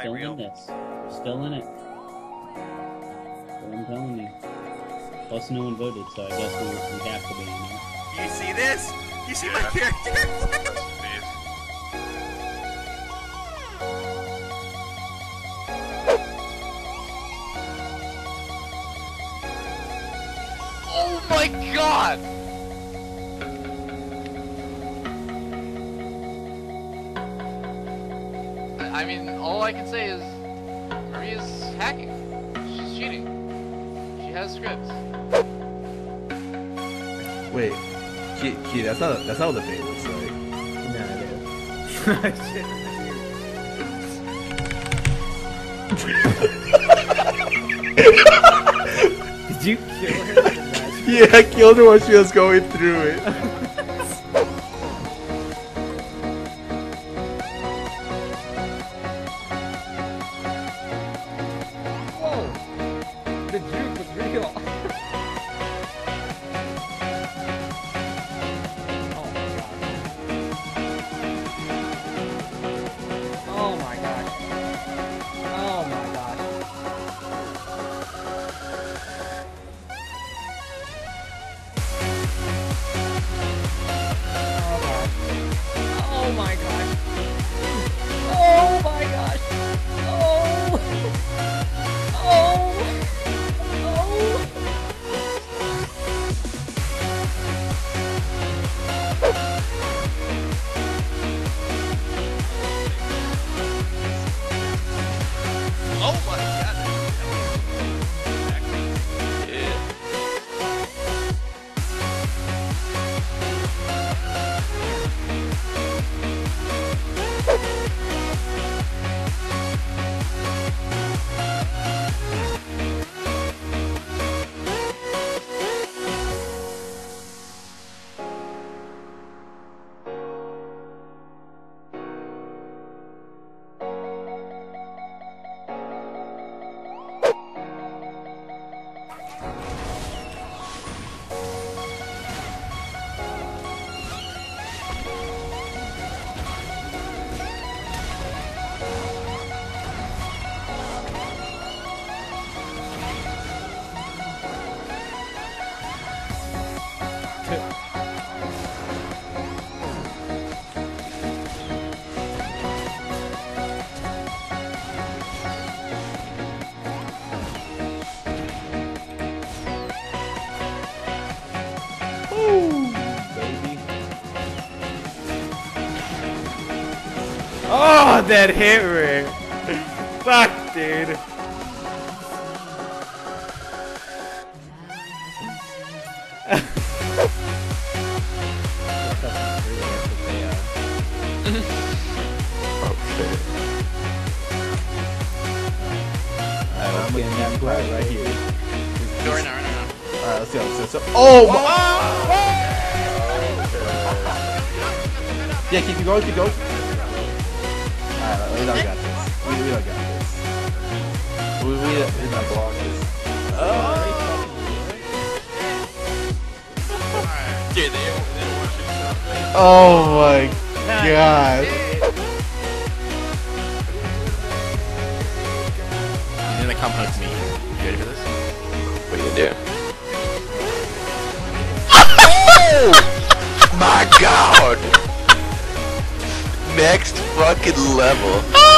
Still real. in this. Still in it. What I'm telling you. Plus, no one voted, so I guess we, we have to be in there. You see this? You see my character? Oh my god! I I mean, all I can say is Maria's hacking. She's cheating. She has scripts. Wait, Key, Key, that's not that's not what the bait looks like. No, it is. Did you kill her? with the magic? Yeah, I killed her while she was going through it. The juke you Oh, that hit rate. Fuck, dude. I'm getting that part right here. No, right now, right now. Alright, let's go. Let's go. Oh my! Yeah, keep going, keep going. Alright, we don't got this. We, we don't got this. We, we, we're not this. Dude, they, they Oh my god. He's gonna come hug me. You ready for this? What are you gonna do? My god! Next fucking level.